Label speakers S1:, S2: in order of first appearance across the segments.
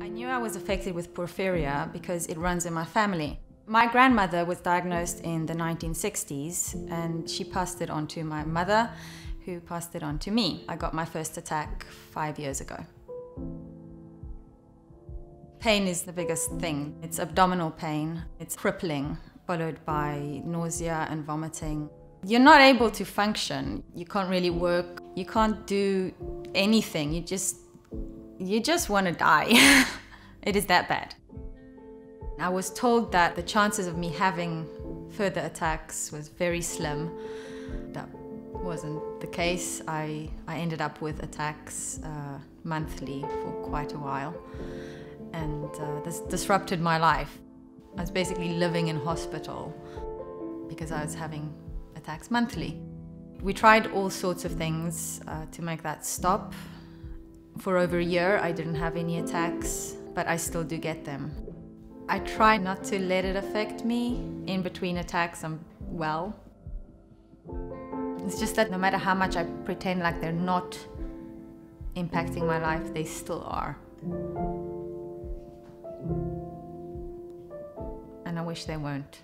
S1: I knew I was affected with porphyria because it runs in my family. My grandmother was diagnosed in the 1960s and she passed it on to my mother, who passed it on to me. I got my first attack five years ago. Pain is the biggest thing. It's abdominal pain, it's crippling, followed by nausea and vomiting. You're not able to function. You can't really work. You can't do anything. You just you just want to die. it is that bad. I was told that the chances of me having further attacks was very slim. That wasn't the case. I, I ended up with attacks uh, monthly for quite a while, and uh, this disrupted my life. I was basically living in hospital because I was having attacks monthly. We tried all sorts of things uh, to make that stop. For over a year, I didn't have any attacks, but I still do get them. I try not to let it affect me. In between attacks, I'm well. It's just that no matter how much I pretend like they're not impacting my life, they still are. And I wish they weren't.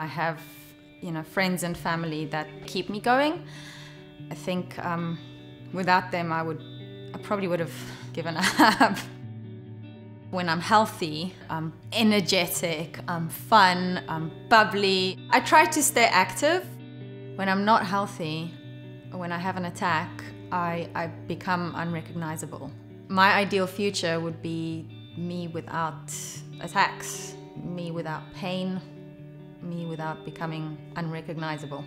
S1: I have, you know, friends and family that keep me going. I think um, without them, I would, I probably would have given up. when I'm healthy, I'm energetic, I'm fun, I'm bubbly. I try to stay active. When I'm not healthy, when I have an attack, I, I become unrecognizable. My ideal future would be me without attacks, me without pain, me without becoming unrecognizable.